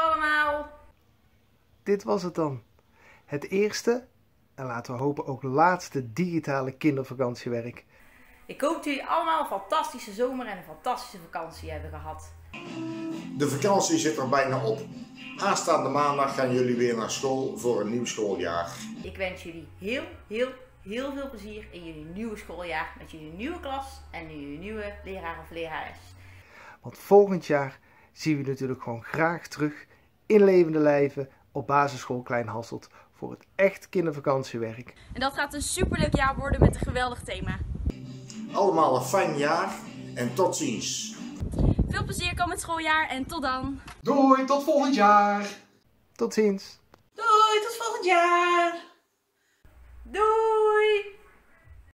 allemaal. Dit was het dan. Het eerste, en laten we hopen ook laatste digitale kindervakantiewerk. Ik hoop dat jullie allemaal een fantastische zomer en een fantastische vakantie hebben gehad. De vakantie zit er bijna op. Aanstaande maandag gaan jullie weer naar school voor een nieuw schooljaar. Ik wens jullie heel, heel, heel veel plezier in jullie nieuwe schooljaar met jullie nieuwe klas en jullie nieuwe leraar of lerares. Want volgend jaar zien we natuurlijk gewoon graag terug in levende lijven op basisschool Klein Hasselt voor het echt kindervakantiewerk. En dat gaat een superleuk jaar worden met een geweldig thema. Allemaal een fijn jaar en tot ziens. Veel plezier komend schooljaar en tot dan! Doei, tot volgend jaar! Tot ziens! Doei, tot volgend jaar!